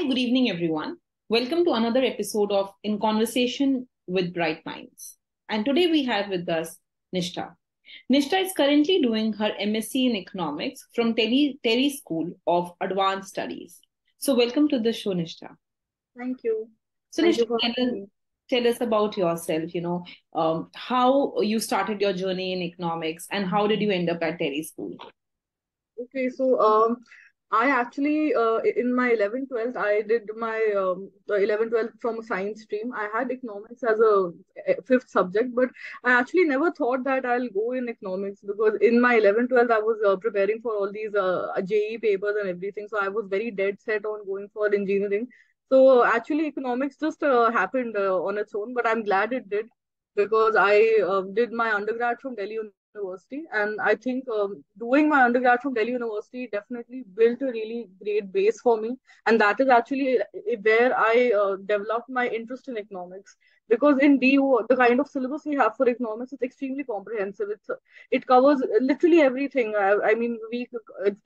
Hi, good evening, everyone. Welcome to another episode of In Conversation with Bright Minds. And today we have with us Nishtha. Nishtha is currently doing her MSc in Economics from TERI, TERI School of Advanced Studies. So, welcome to the show, Nishtha. Thank you. So, Thank you tell, us- tell us about yourself, you know, um, how you started your journey in economics and how did you end up at TERI School? Okay, so um, I actually uh, in my 11th 12th I did my um, the 11th 12th from a science stream. I had economics as a a fifth subject, but I actually never thought that I'll go in economics because in my 11th 12th I was uh, preparing for all these uh, JEE papers and everything, so I was very dead set on going for engineering. So actually economics just uh, happened uh, on its own, but I'm glad it did because I uh, did my undergrad from Delhi University, and I think um, doing my undergrad from Delhi University definitely built a really great base for me, and that is actually where I uh, developed my interest in economics. Because in DU, the kind of syllabus we have for economics is extremely comprehensive. It's it covers literally everything. I, I mean, we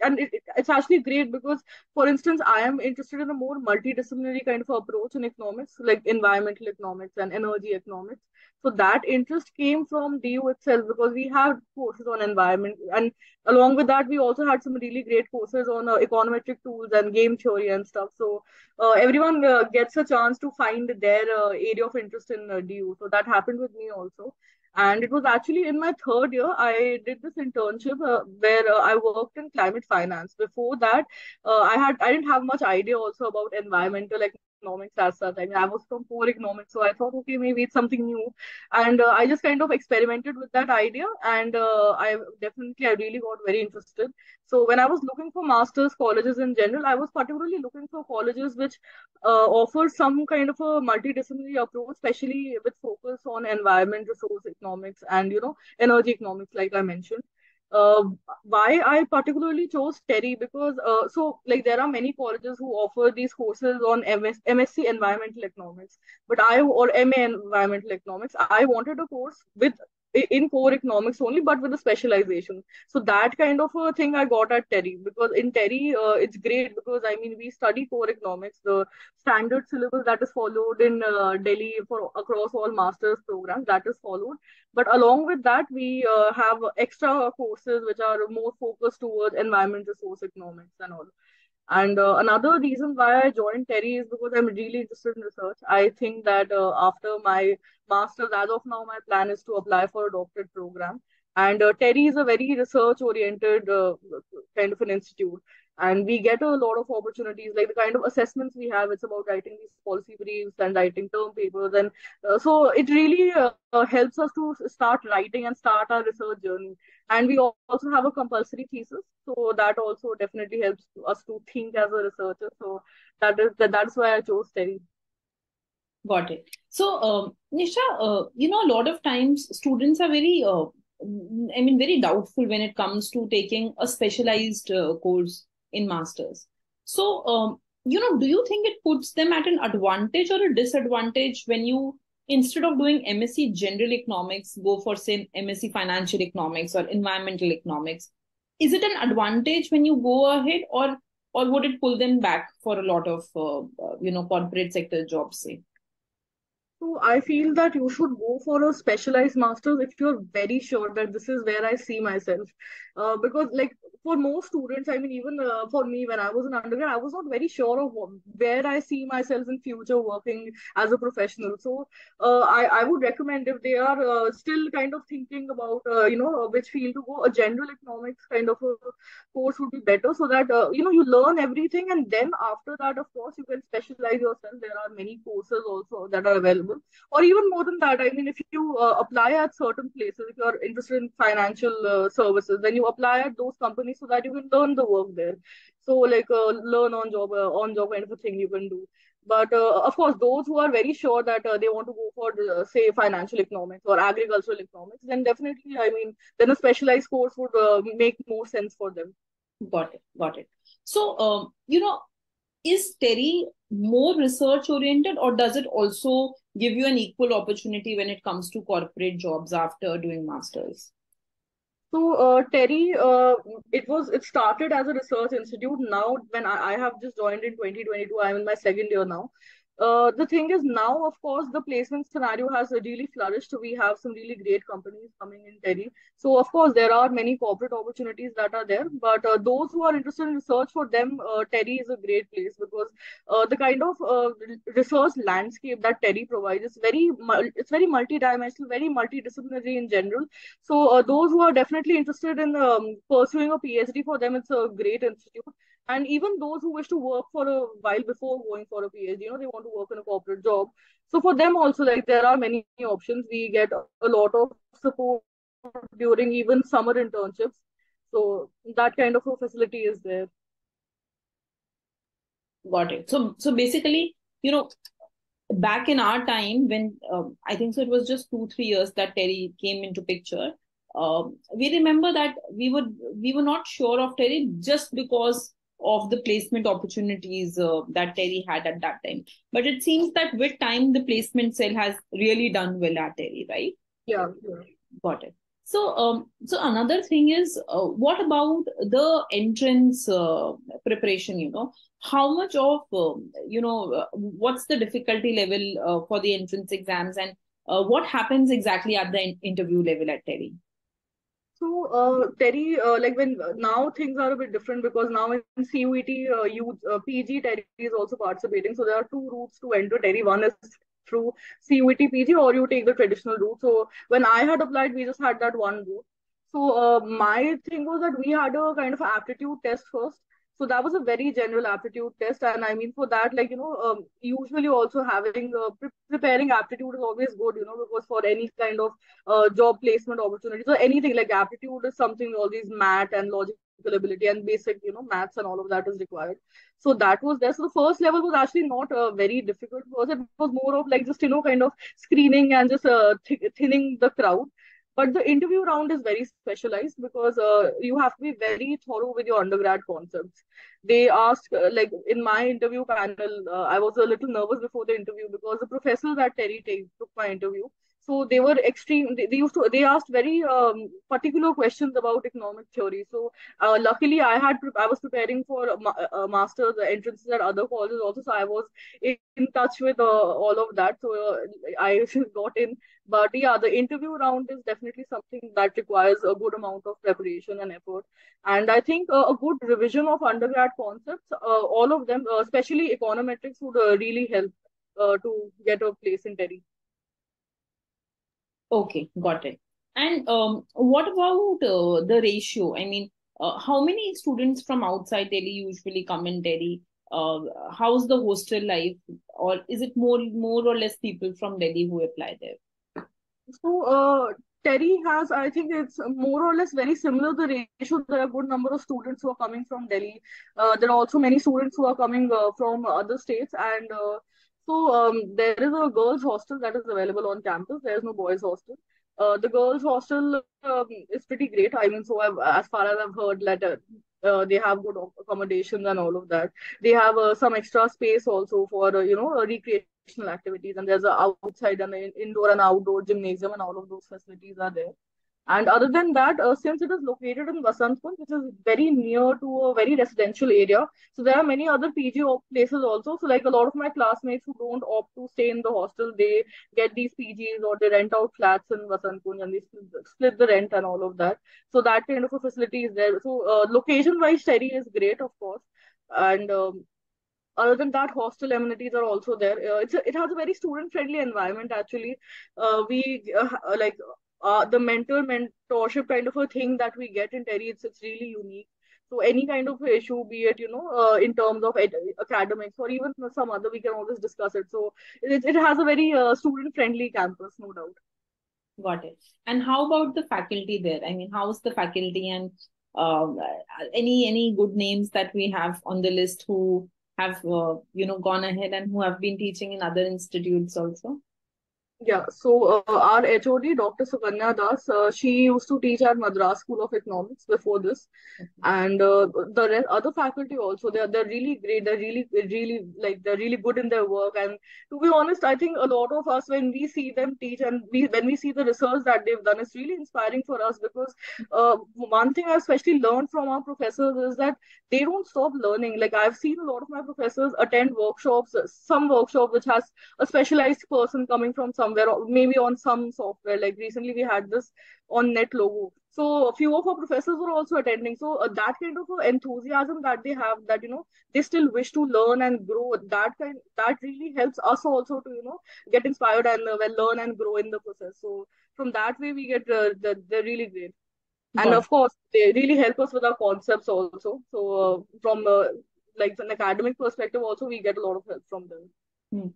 and it, it's actually great because, for instance, I am interested in a more multidisciplinary kind of approach in economics, like environmental economics and energy economics so that interest came from DU itself because we had courses on environment, and along with that, we also had some really great courses on uh, econometric tools and game theory and stuff. So uh, everyone uh, gets a chance to find their uh, area of interest in DU. So that happened with me also. And it was actually in my third year, I did this internship uh, where uh, I worked in climate finance. Before that, uh, I had I didn't have much idea also about environmental economics as such. I mean, I was from poor economics, so I thought, okay, maybe it's something new. And uh, i just kind of experimented with that idea and uh, i definitely i really got very interested. So when i was looking for masters colleges in general i was particularly looking for colleges which uh, offer some kind of a multidisciplinary approach especially with focus on environment resource economics and you know energy economics like i mentioned uh, why I particularly chose TERI because uh, so like there are many colleges who offer these courses on MS, MSc Environmental Economics, but I or MA Environmental Economics. I wanted a course with in core economics only, but with a specialization. So that kind of a thing I got at TERI because in TERI uh, it's great because I mean we study core economics, the standard syllabus that is followed in uh, Delhi for across all masters programs that is followed but along with that, we uh, have extra courses which are more focused towards environment resource economics and all. And uh, another reason why I joined TERI is because I'm really interested in research. I think that uh, after my master's, as of now, my plan is to apply for a doctorate program. And uh, TERI is a very research oriented uh, kind of an institute. And we get a lot of opportunities, like the kind of assessments we have. It's about writing these policy briefs and writing term papers. And uh, so it really uh, uh, helps us to start writing and start our research journey and we also have a compulsory thesis so that also definitely helps us to think as a researcher so that is that, that's why i chose TERI Got it. So, um, Nisha, uh, you know, a lot of times students are very, uh, I mean, very doubtful when it comes to taking a specialized uh, course in masters. So, um, you know, do you think it puts them at an advantage or a disadvantage when you, instead of doing MSc General Economics, go for say MSc Financial Economics or Environmental Economics? Is it an advantage when you go ahead, or or would it pull them back for a lot of, uh, uh, you know, corporate sector jobs, say? So I feel that you should go for a specialized master's if you're very sure that this is where I see myself. Uh, because like for most students, I mean, even uh, for me when I was an undergrad, I was not very sure of what, where I see myself in future working as a professional. So uh, I I would recommend if they are uh, still kind of thinking about uh, you know which field to go, a general economics kind of a course would be better so that uh, you know you learn everything and then after that of course you can specialize yourself there are many courses also that are available or even more than that i mean if you uh, apply at certain places if you are interested in financial uh, services then you apply at those companies so that you can learn the work there so like uh, learn on job uh, on job kind of a thing you can do but uh, of course those who are very sure that uh, they want to go for uh, say financial economics or agricultural economics then definitely i mean then a specialized course would uh, make more sense for them Got it. Got it. So, um, you know, is TERI more research oriented, or does it also give you an equal opportunity when it comes to corporate jobs after doing masters? So uh, TERI, uh, it was it started as a research institute. Now, when I, I have just joined in 2022, I'm in my second year now. Uh, the thing is now, of course, the placement scenario has really flourished. We have some really great companies coming in TERI. So, of course, there are many corporate opportunities that are there. But uh, those who are interested in research, for them, uh, TERI is a great place because uh, the kind of uh, research landscape that TERI provides is very, it's very multidimensional, very multidisciplinary in general. So, uh, those who are definitely interested in um, pursuing a PhD, for them, it's a great institute and even those who wish to work for a while before going for a phd you know they want to work in a corporate job. So for them also like there are many options. We get a lot of support during even summer internships. So that kind of a facility is there. Got it. So so basically you know back in our time when um, i think so it was just two three years that TERI came into picture um, we remember that we would we were not sure of TERI just because of the placement opportunities uh, that TERI had at that time. But it seems that with time, the placement cell has really done well at TERI, right? Yeah. yeah. Got it. So, um, so another thing is, uh, what about the entrance uh, preparation? You know, how much of, um, you know, uh, what's the difficulty level uh, for the entrance exams, and uh, what happens exactly at the in- interview level at TERI? So, uh, TERI, uh, like when uh, now things are a bit different because now in CUET, uh, you, uh, PG TERI is also participating. So there are two routes to enter TERI. One is through CUET PG or you take the traditional route. So when I had applied, we just had that one route. So my thing was that we had a kind of aptitude test first so that was a very general aptitude test. And i mean for that like you know um, usually also having uh, pre- preparing aptitude is always good you know because for any kind of uh, job placement opportunities or anything like aptitude is something all these math and logical ability and basic you know maths and all of that is required. So that was there. So the first level was actually not uh, very difficult because it was more of like just you know kind of screening and just uh, th- thinning the crowd but the interview round is very specialized because uh, you have to be very thorough with your undergrad concepts. They asked, uh, like in my interview panel, uh, I was a little nervous before the interview because the professor that TERI took my interview so they were extreme they, they used to they asked very um, particular questions about economic theory. So uh, luckily i had i was preparing for a, a master's entrances at other colleges also. So i was in, touch with uh, all of that. So uh, i got in. But yeah the interview round is definitely something that requires a good amount of preparation and effort. And i think uh, a good revision of undergrad concepts uh, all of them especially econometrics would really help to get a place in TERI. Okay, got it. And um, what about uh, the ratio? I mean, uh, how many students from outside Delhi usually come in Delhi? Uh, how's the hostel life, or is it more more or less people from Delhi who apply there? So, uh, TERI has, I think it's more or less very similar. The ratio, there are a good number of students who are coming from Delhi. Uh, there are also many students who are coming uh, from other states, and uh, so um, there is a girls' hostel that is available on campus. There is no boys' hostel. Uh, the girls' hostel um, is pretty great. I mean, so I've, as far as I've heard, that uh, uh they have good accommodations and all of that. They have uh, some extra space also for uh, you know recreational activities, and there's a outside and an indoor and outdoor gymnasium, and all of those facilities are there. And other than that, uh, since it is located in Vasant Kunj, which is very near to a very residential area, so there are many other PG places also. So like a lot of my classmates who don't opt to stay in the hostel, they get these PGs or they rent out flats in Vasant Kunj and they split the rent and all of that. So that kind of a facility is there. So uh, location-wise, TERI is great, of course. And um, other than that hostel amenities are also there uh, it's a, it has a very student friendly environment actually uh, we uh, like uh, the mentor mentorship kind of a thing that we get in TERI, it's, it's really unique. So any kind of issue, be it you know uh, in terms of ed- academics or even some other, we can always discuss it. So it, it has a very uh, student friendly campus, no doubt. Got it. And how about the faculty there? I mean, how's the faculty and uh, any any good names that we have on the list who have uh, you know gone ahead and who have been teaching in other institutes also? Yeah, so uh, our HOD, Dr. Sukanya Das, uh, she used to teach at Madras School of Economics before this, Okay. and uh, the other faculty also they're they're really great. They're really really like they're really good in their work. And to be honest, I think a lot of us when we see them teach and we when we see the research that they've done, it's really inspiring for us because uh, one thing I especially learned from our professors is that they don't stop learning. Like I've seen a lot of my professors attend workshops, some workshop which has a specialized person coming from somewhere, or maybe on some software. Like recently, we had this on NetLogo. So a few of our professors were also attending. So uh, that kind of uh, enthusiasm that they have, that you know, they still wish to learn and grow. That kind that really helps us also to you know get inspired and uh, well learn and grow in the process. So from that way, we get uh, the, they're really great. And of course, they really help us with our concepts also. So uh, from uh, like an academic perspective, also we get a lot of help from them. Hmm.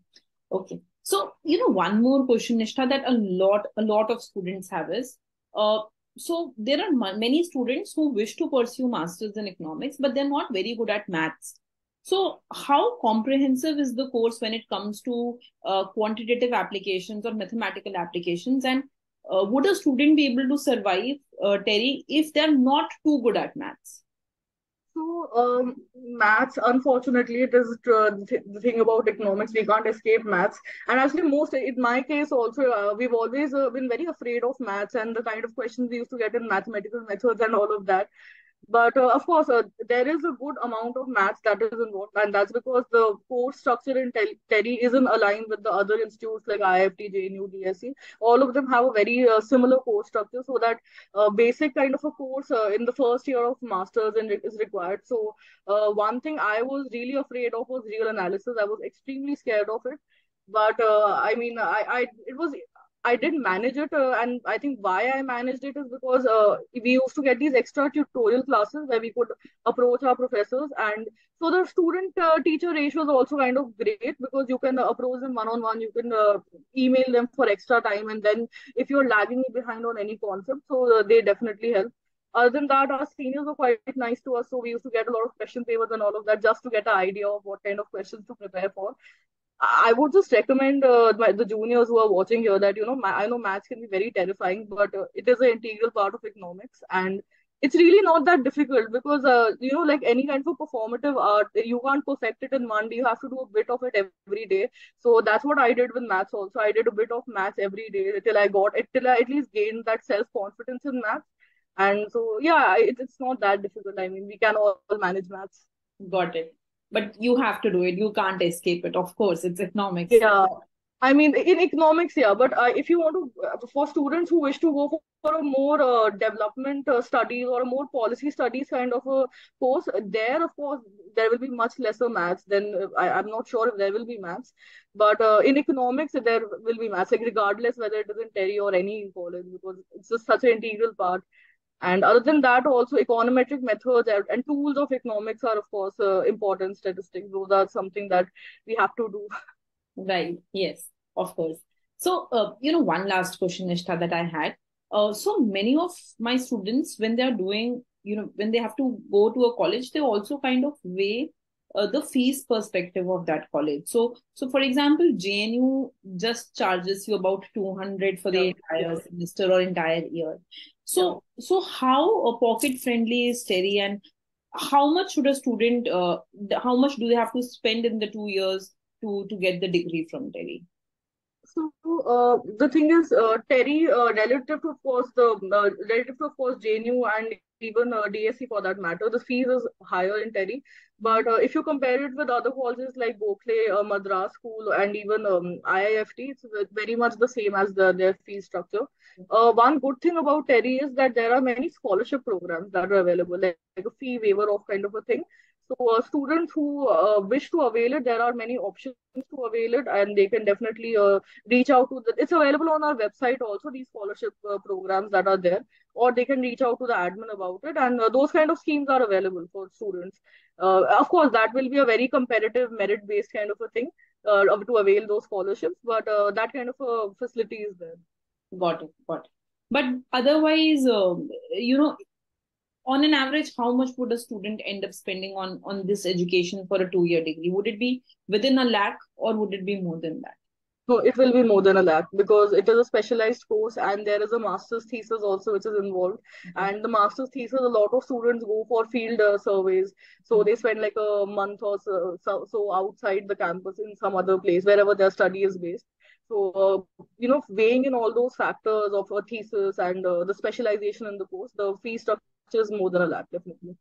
Okay. So, you know, one more question, Nishtha, that a lot, a lot of students have is, uh, so there are ma- many students who wish to pursue masters in economics, but they're not very good at maths. So, how comprehensive is the course when it comes to uh, quantitative applications or mathematical applications? And uh, would a student be able to survive, uh, TERI, if they're not too good at maths? So, um, maths, unfortunately, it is uh, th- the thing about economics. We can't escape maths. And actually, most in my case also, uh, we've always uh, been very afraid of maths and the kind of questions we used to get in mathematical methods and all of that. But uh, of course, uh, there is a good amount of maths that is involved, and that's because the course structure in TERI isn't aligned with the other institutes like IIFT, JNU, DSE. All of them have a very uh, similar course structure, so that uh, basic kind of a course uh, in the first year of masters is required. So uh, one thing I was really afraid of was real analysis. I was extremely scared of it but uh, I mean, I, I it was I did manage it, uh, and I think why I managed it is because uh, we used to get these extra tutorial classes where we could approach our professors, and so the student uh, teacher ratio is also kind of great because you can approach them one on one, you can uh, email them for extra time, and then if you're lagging behind on any concept, so uh, they definitely help. Other than that, our seniors were quite nice to us, so we used to get a lot of question papers and all of that just to get an idea of what kind of questions to prepare for. I would just recommend uh, my, the juniors who are watching here that you know I know maths can be very terrifying, but uh, it is an integral part of economics, and it's really not that difficult because uh, you know like any kind of performative art, you can't perfect it in one day. You have to do a bit of it every day. So that's what I did with maths. Also, I did a bit of maths every day till I got it till I at least gained that self confidence in maths. And so yeah, it, it's not that difficult. I mean, we can all manage maths. Got it. But you have to do it. You can't escape it. Of course, it's economics. Yeah, I mean, in economics, yeah, but uh, if you want to, uh, for students who wish to go for, for a more uh, development uh, studies or a more policy studies kind of a course, there, of course, there will be much lesser maths. Then uh, I, I'm not sure if there will be maths, but uh, in economics, there will be maths, like regardless whether it is in TERI or any college, because it's just such an integral part. And other than that, also econometric methods and, tools of economics are, of course, uh, important statistics. Those are something that we have to do. Right. Yes, of course. So, uh, you know, one last question, Nishtha, that I had. Uh, so many of my students, when they're doing, you know, when they have to go to a college, they also kind of weigh uh, the fees perspective of that college. So, so for example, JNU just charges you about 200 for the Yeah, entire semester or entire year. So, so how pocket friendly is TERI and how much should a student, uh, how much do they have to spend in the two years to to get the degree from TERI? So uh, the thing is, uh, TERI, uh, relative to of course the relative to of course JNU and even uh, DSE for that matter, the fees is higher in TERI. But uh, if you compare it with other colleges like Gokhale, uh, Madras School, and even um, IIFT, it's very much the same as the their fee structure. One good thing about TERI is that there are many scholarship programs that are available, like, like a fee waiver of kind of a thing. So uh, students who uh, wish to avail it, there are many options to avail it, and they can definitely uh, reach out to the. It's available on our website also. These scholarship programs that are there, or they can reach out to the admin about it, and those kind of schemes are available for students. Of course, that will be a very competitive merit-based kind of a thing to avail those scholarships, but that kind of facility is there. Got it, got it. But otherwise, um, you know, on an average, how much would a student end up spending on on this education for a two-year degree? Would it be within a lakh or would it be more than that? no, it will be more than a lakh because it is a specialized course and there is a master's thesis also which is involved. Mm-hmm. And the master's thesis, a lot of students go for field uh, surveys. So mm-hmm. they spend like a month or so, so, so, outside the campus in some other place, wherever their study is based. So, uh, you know, weighing in all those factors of a thesis and uh, the specialization in the course, the fee structure is more than a lakh, definitely.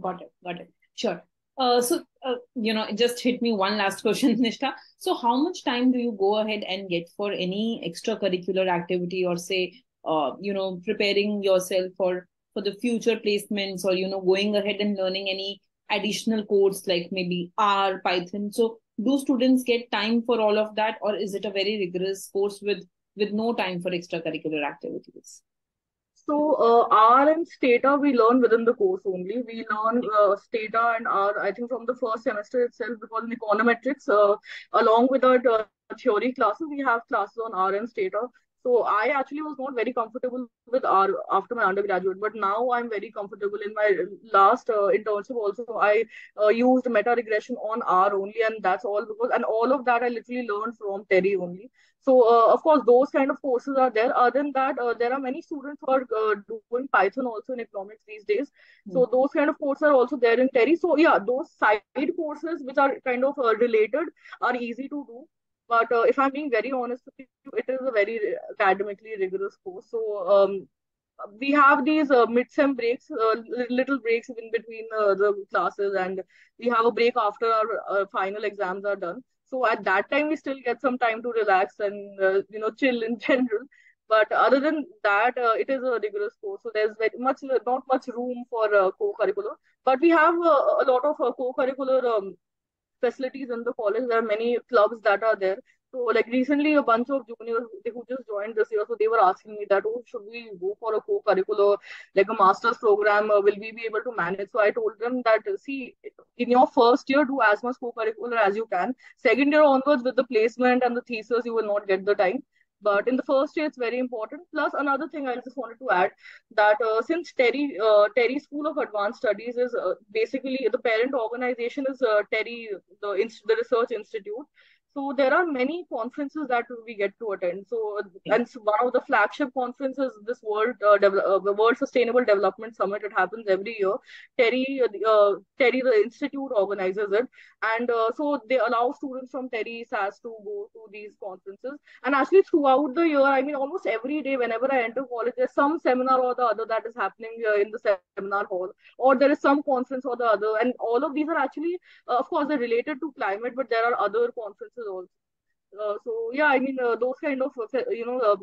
Got it. Got it. Sure. Uh, so, uh, you know, it just hit me one last question, Nishtha. So, how much time do you go ahead and get for any extracurricular activity, or say, uh, you know, preparing yourself for for the future placements, or you know, going ahead and learning any additional course like maybe R, Python? So, do students get time for all of that, or is it a very rigorous course with with no time for extracurricular activities? So uh, R and Stata we learn within the course only. We learn uh, Stata and R I think from the first semester itself because in econometrics, uh, along with our uh, theory classes, we have classes on R and Stata. So I actually was not very comfortable with R after my undergraduate, but now I'm very comfortable. In my last uh, internship also, I uh, used meta regression on R only, and that's all because and all of that I literally learned from TERI only. So uh, of course those kind of courses are there. Other than that, uh, there are many students who are uh, doing Python also in economics these days. So mm-hmm. those kind of courses are also there in TERI. So yeah, those side courses which are kind of uh, related are easy to do but uh, if I'm being very honest with you, it is a very academically rigorous course. So um, we have these uh, mid-sem breaks, uh, little breaks in between uh, the classes, and we have a break after our uh, final exams are done. So at that time, we still get some time to relax and uh, you know chill in general. But other than that, uh, it is a rigorous course. So there's very much not much room for co-curricular. But we have a lot of co-curricular um, facilities in the college. There are many clubs that are there. So like recently a bunch of juniors who just joined this year, so they were asking me that, oh, should we go for a co-curricular, like a master's program? Uh, will we be able to manage? So I told them that, see, in your first year, do as much co-curricular as you can. Second year onwards, with the placement and the thesis, you will not get the time. But in the first year, it's very important. Plus, another thing I just wanted to add that uh, since TERI uh, TERI School of Advanced Studies is uh, basically the parent organization is uh, TERI, the the research institute. So there are many conferences that we get to attend. So and one of the flagship conferences, this World uh, uh, World Sustainable Development Summit, it happens every year. TERI uh, TERI, the institute organizes it, and uh, so they allow students from TERI SAS to go to these conferences. And actually, throughout the year, I mean, almost every day, whenever I enter college, there's some seminar or the other that is happening here in the seminar hall, or there is some conference or the other, and all of these are actually, uh, of course, they're related to climate, but there are other conferences also. Uh, so yeah, I mean uh, those kind of uh, you know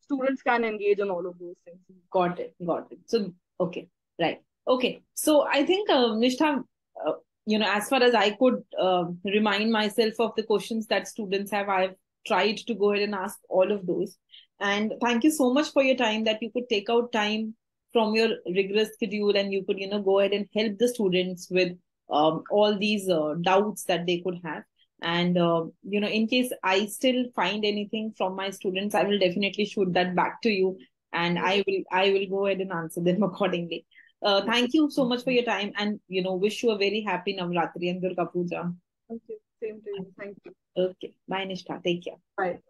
students can engage in all of those things. Got it, got it. So okay, right, okay. So I think uh, Nishtha, uh, you know, as far as I could uh, remind myself of the questions that students have, I've tried to go ahead and ask all of those. And thank you so much for your time that you could take out time from your rigorous schedule and you could you know go ahead and help the students with um, all these uh, doubts that they could have and uh, you know in case i still find anything from my students i will definitely shoot that back to you and i will i will go ahead and answer them accordingly. Uh, thank you so much for your time and you know wish you a very happy navratri and durga puja. Thank you. Same to you. Thank you. Okay. Bye nishtha take care. Bye